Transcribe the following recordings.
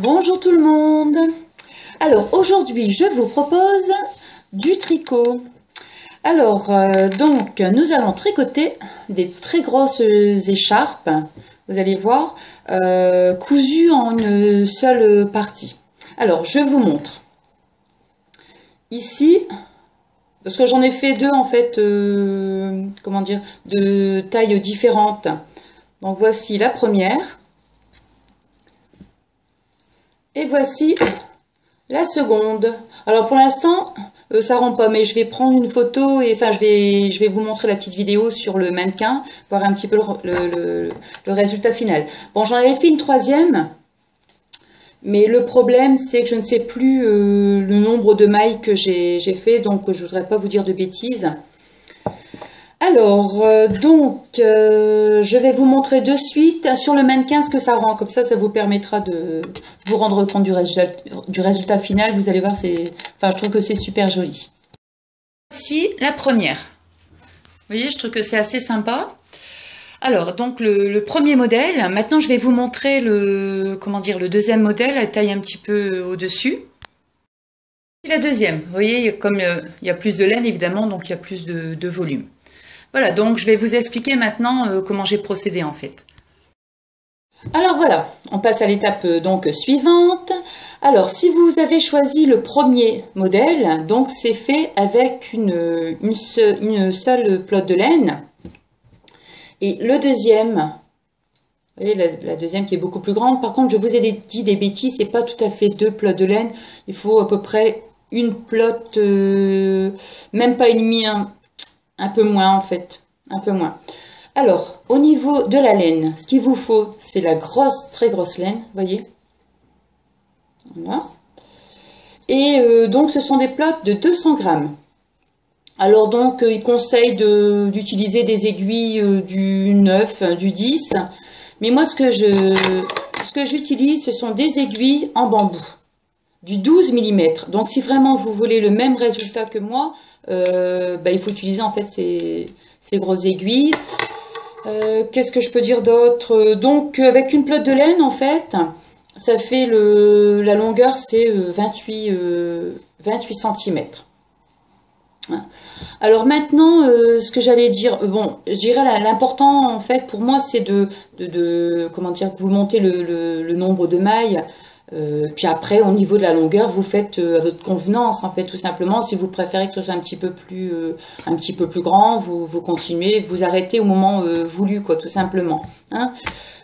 Bonjour tout le monde Alors aujourd'hui je vous propose du tricot. Alors euh, donc nous allons tricoter des très grosses écharpes, vous allez voir, euh, cousues en une seule partie. Alors je vous montre. Ici, parce que j'en ai fait deux en fait, euh, comment dire, de tailles différentes. Donc voici la première. Et voici la seconde. Alors pour l'instant, euh, ça rend pas, mais je vais prendre une photo et enfin je vais, vous montrer la petite vidéo sur le mannequin, voir un petit peu le, résultat final. Bon, j'en avais fait une troisième, mais le problème c'est que je ne sais plus euh, le nombre de mailles que j'ai fait, donc je voudrais pas vous dire de bêtises. Alors, euh, donc, euh, je vais vous montrer de suite sur le mannequin ce que ça rend. Comme ça, ça vous permettra de vous rendre compte du résultat, final. Vous allez voir, c'est, enfin, je trouve que c'est super joli. Voici la première. Vous voyez, je trouve que c'est assez sympa. Alors, donc, le, premier modèle. Maintenant, je vais vous montrer le, comment dire, le deuxième modèle, la taille un petit peu au-dessus. Et la deuxième, vous voyez, comme euh, il y a plus de laine, évidemment, donc il y a plus de volume. Voilà, donc je vais vous expliquer maintenant euh, comment j'ai procédé en fait. Alors voilà, on passe à l'étape euh, donc suivante. Alors si vous avez choisi le premier modèle, donc c'est fait avec une, une, seule plotte de laine. Et le deuxième, vous voyez la, deuxième qui est beaucoup plus grande. Par contre, je vous ai dit des bêtises, c'est pas tout à fait deux plottes de laine. Il faut à peu près une plotte, euh, même pas une demi, un peu moins en fait, un peu moins. Alors, au niveau de la laine, ce qu'il vous faut, c'est la grosse, très grosse laine, voyez Voilà. Et euh, donc, ce sont des plottes de 200 grammes. Alors donc, euh, il conseille d'utiliser des aiguilles euh, du 9, du 10. Mais moi, ce que je ce que j'utilise, ce sont des aiguilles en bambou, du 12 mm. Donc, si vraiment vous voulez le même résultat que moi, bah, il faut utiliser en fait ces, grosses aiguilles. Euh, qu'est-ce que je peux dire d'autre? Donc avec une pelote de laine en fait, ça fait le, la longueur c'est 28, 28 cm. Alors maintenant, euh, ce que j'allais dire, bon, je dirais l'important en fait pour moi c'est de, de, comment dire, que vous montez le nombre de mailles euh, puis après, au niveau de la longueur, vous faites euh, à votre convenance, en fait, tout simplement. Si vous préférez que ce soit un petit peu plus, euh, un petit peu plus grand, vous, vous continuez, vous arrêtez au moment voulu, quoi, tout simplement. Hein.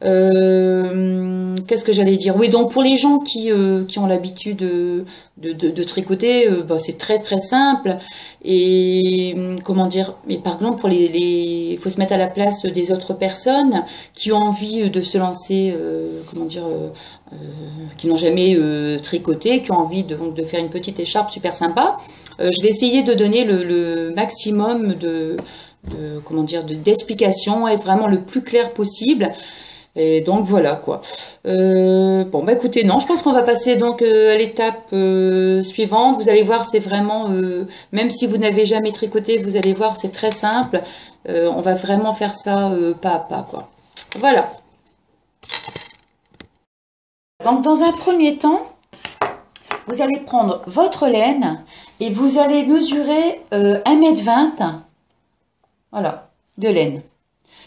Qu'est-ce que j'allais dire? Oui, donc pour les gens qui, qui ont l'habitude de, de, de, tricoter, bah, c'est très très simple. Et comment dire? Mais par exemple, pour les, il faut se mettre à la place des autres personnes qui ont envie de se lancer, comment dire, euh, qui n'ont jamais euh, tricoté, qui ont envie de, de, faire une petite écharpe super sympa. Euh, je vais essayer de donner le, maximum de, comment dire d'explications, être vraiment le plus clair possible. Et donc voilà quoi. bon bah écoutez, non, je pense qu'on va passer donc à l'étape suivante. Vous allez voir, c'est vraiment, même si vous n'avez jamais tricoté, vous allez voir, c'est très simple. on va vraiment faire ça pas à pas quoi. Voilà. Donc dans un premier temps, vous allez prendre votre laine et vous allez mesurer 1m20 euh, voilà, de laine.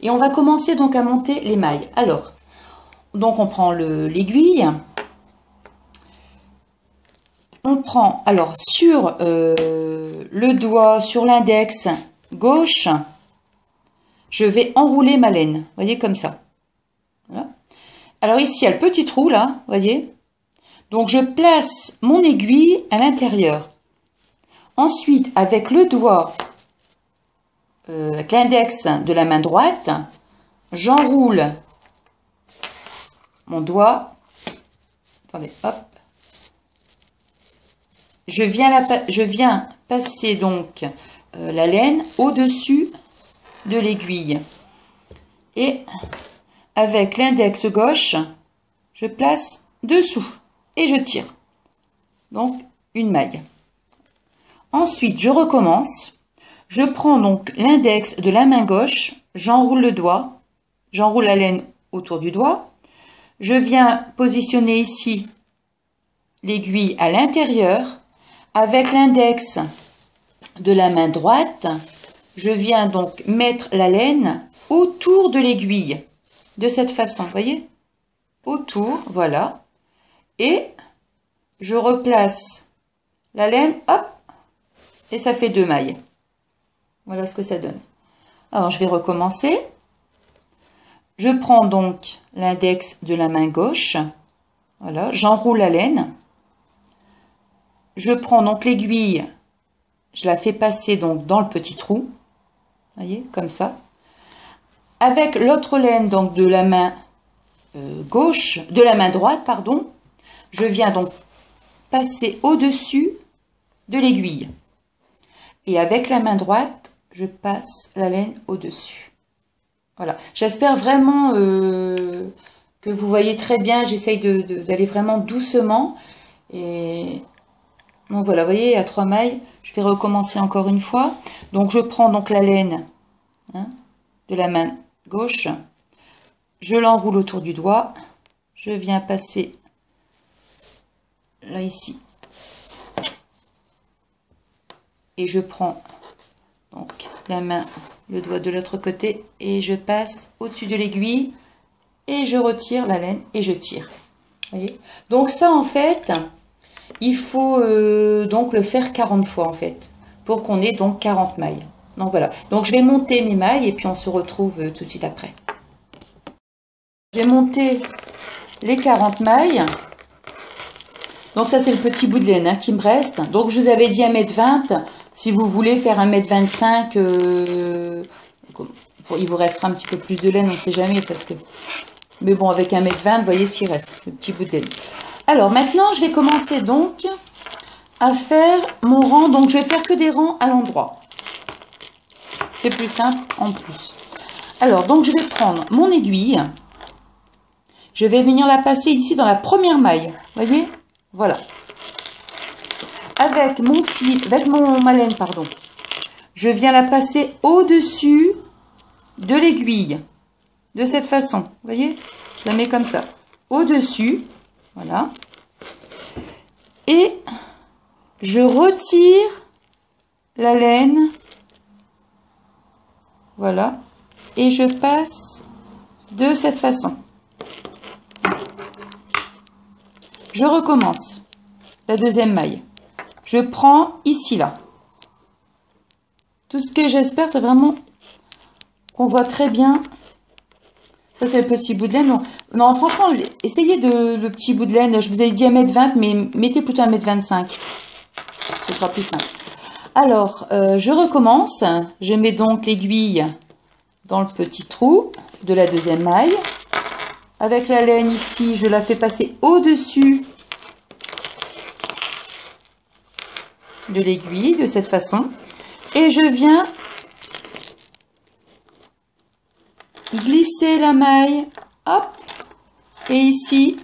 Et on va commencer donc à monter les mailles. Alors, donc on prend l'aiguille. On prend, alors sur euh, le doigt, sur l'index gauche, je vais enrouler ma laine. Voyez comme ça. Alors ici, il y a le petit trou là, voyez Donc je place mon aiguille à l'intérieur. Ensuite, avec le doigt, euh, avec l'index de la main droite, j'enroule mon doigt. Attendez, hop. Je viens, je viens passer donc euh, la laine au-dessus de l'aiguille. Et avec l'index gauche, je place dessous et je tire. Donc, une maille. Ensuite, je recommence. Je prends donc l'index de la main gauche, j'enroule le doigt, j'enroule la laine autour du doigt. Je viens positionner ici l'aiguille à l'intérieur. Avec l'index de la main droite, je viens donc mettre la laine autour de l'aiguille. De cette façon, voyez? Autour, voilà. Et je replace la laine, hop, et ça fait deux mailles. Voilà ce que ça donne. Alors, je vais recommencer. Je prends donc l'index de la main gauche. Voilà, j'enroule la laine. Je prends donc l'aiguille, je la fais passer donc dans le petit trou. Voyez, comme ça. Avec l'autre laine donc de la main euh, gauche, de la main droite, pardon, je viens donc passer au-dessus de l'aiguille. Et avec la main droite, je passe la laine au-dessus. Voilà. J'espère vraiment euh, que vous voyez très bien. J'essaye d'aller vraiment doucement. Et donc voilà, vous voyez, à trois mailles. Je vais recommencer encore une fois. Donc je prends donc la laine hein, de la main gauche. Je l'enroule autour du doigt. Je viens passer là ici. Et je prends donc la main, le doigt de l'autre côté et je passe au-dessus de l'aiguille et je retire la laine et je tire. Donc ça en fait, il faut euh, donc le faire 40 fois en fait pour qu'on ait donc 40 mailles. Donc voilà, donc je vais monter mes mailles et puis on se retrouve euh, tout de suite après. J'ai monté les 40 mailles. Donc ça c'est le petit bout de laine hein, qui me reste. Donc je vous avais dit 1m20. Si vous voulez faire 1m25, euh, il vous restera un petit peu plus de laine, on ne sait jamais. parce que. Mais bon, avec 1m20, vous voyez ce qu'il reste, le petit bout de laine. Alors maintenant, je vais commencer donc à faire mon rang. Donc je vais faire que des rangs à l'endroit. C'est plus simple en plus. Alors, donc je vais prendre mon aiguille. Je vais venir la passer ici dans la première maille. voyez? Voilà avec mon fil, avec mon malène, pardon, je viens la passer au-dessus de l'aiguille. De cette façon. Vous voyez Je la mets comme ça. Au-dessus. Voilà. Et je retire la laine. Voilà. Et je passe de cette façon. Je recommence la deuxième maille je prends ici, là. Tout ce que j'espère, c'est vraiment qu'on voit très bien. Ça, c'est le petit bout de laine. Non, franchement, essayez de, le petit bout de laine. Je vous ai dit 1m20, mais mettez plutôt 1m25. Ce sera plus simple. Alors, euh, je recommence. Je mets donc l'aiguille dans le petit trou de la deuxième maille. Avec la laine ici, je la fais passer au-dessus de l'aiguille de cette façon. Et je viens glisser la maille, hop, et ici,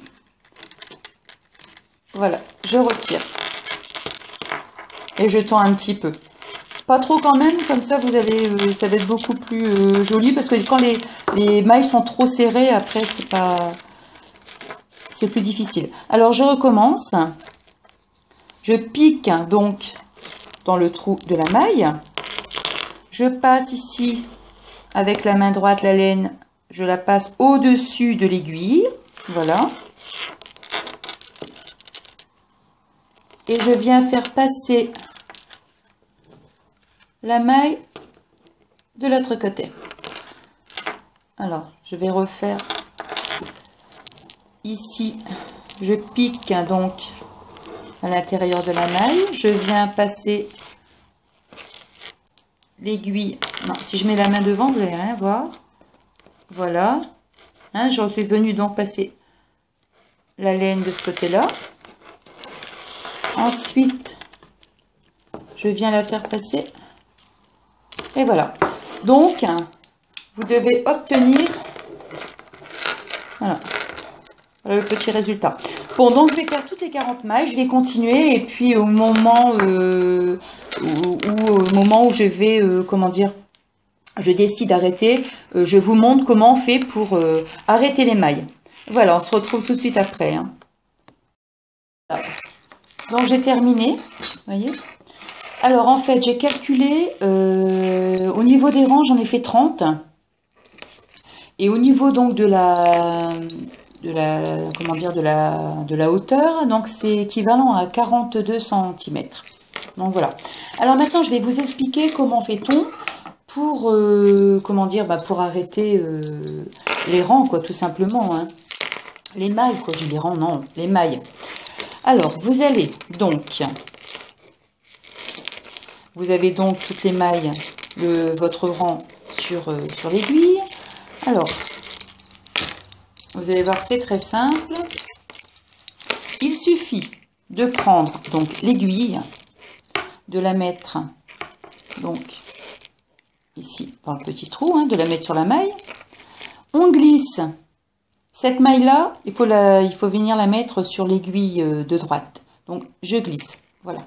voilà, je retire. Et je tends un petit peu. Pas trop quand même, comme ça vous avez, euh, ça va être beaucoup plus euh, joli, parce que quand les mailles sont trop serrées, après c'est pas, c'est plus difficile. Alors je recommence. Je pique donc dans le trou de la maille. Je passe ici avec la main droite la laine, je la passe au-dessus de l'aiguille. Voilà. Et je viens faire passer la maille de l'autre côté. Alors, je vais refaire ici. Je pique donc à l'intérieur de la maille. Je viens passer l'aiguille. Si je mets la main devant, vous n'allez rien voir. Voilà. Hein, J'en suis venue donc passer la laine de ce côté-là. Ensuite, je viens la faire passer. Et voilà. Donc, vous devez obtenir voilà le petit résultat. Bon, donc je vais faire toutes les 40 mailles, je vais continuer et puis au moment, euh, où, au moment où je vais, euh, comment dire, je décide d'arrêter, euh, je vous montre comment on fait pour arrêter les mailles. Voilà, on se retrouve tout de suite après. Hein. Donc j'ai terminé, voyez. Alors en fait, j'ai calculé, euh, au niveau des rangs, j'en ai fait 30. Et au niveau donc de la, de la, comment dire, de la, de la hauteur, donc c'est équivalent à 42 cm. Donc voilà. Alors maintenant, je vais vous expliquer comment fait-on pour, euh, comment dire, bah, pour arrêter euh, les rangs, quoi, tout simplement. Hein. Les mailles, quoi, je les rangs, non, les mailles. Alors, vous allez donc, vous avez donc toutes les mailles de votre rang sur, euh, sur l'aiguille. Alors, vous allez voir, c'est très simple. Il suffit de prendre donc l'aiguille, de la mettre donc ici dans le petit trou, hein, de la mettre sur la maille. On glisse cette maille-là, il, faut il faut venir la mettre sur l'aiguille euh, de droite. Donc, je glisse. Voilà.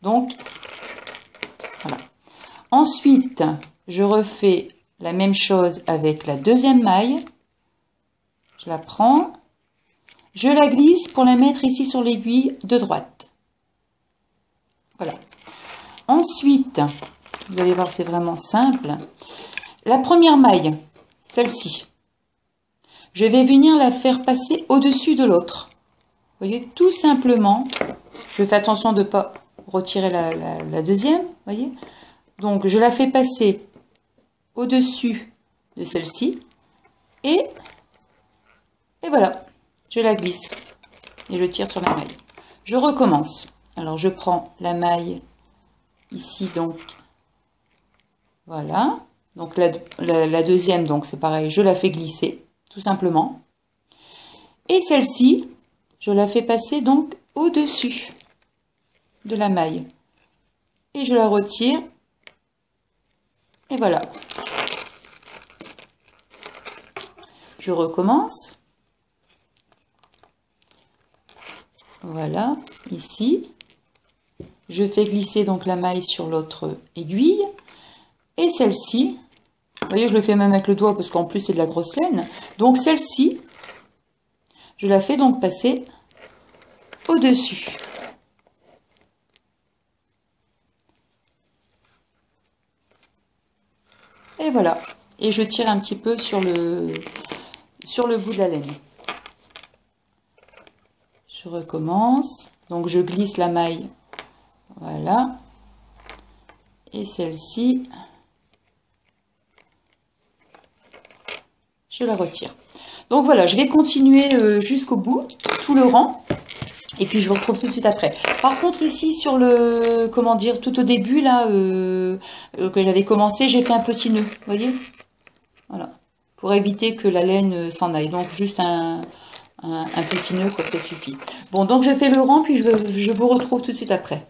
Donc, voilà. Ensuite, je refais la même chose avec la deuxième maille. Je la prends. Je la glisse pour la mettre ici sur l'aiguille de droite. Voilà. Ensuite, vous allez voir, c'est vraiment simple. La première maille, celle-ci, je vais venir la faire passer au-dessus de l'autre. Vous voyez, tout simplement, je fais attention de ne pas retirer la, deuxième, voyez. Donc, je la fais passer au-dessus de celle-ci. Et, et voilà, je la glisse. Et je tire sur la maille. Je recommence. Alors, je prends la maille ici, donc, voilà. Donc, la, la deuxième, donc, c'est pareil, je la fais glisser tout simplement. Et celle-ci, je la fais passer donc au-dessus de la maille. Et je la retire. Et voilà. Je recommence. Voilà, ici. Je fais glisser donc la maille sur l'autre aiguille. Et celle-ci, vous voyez, je le fais même avec le doigt parce qu'en plus c'est de la grosse laine. Donc celle-ci, je la fais donc passer au-dessus. Et voilà. Et je tire un petit peu sur le, sur le bout de la laine. Je recommence. Donc je glisse la maille. Voilà. Et celle-ci, je la retire. Donc voilà, je vais continuer euh, jusqu'au bout, tout le rang. Et puis je vous retrouve tout de suite après. Par contre ici sur le, comment dire, tout au début là, euh, euh, que j'avais commencé, j'ai fait un petit nœud, voyez? Voilà, pour éviter que la laine s'en aille. Donc juste un, petit nœud, quoi, ça suffit. Bon, donc je fais le rang, puis je, je vous retrouve tout de suite après.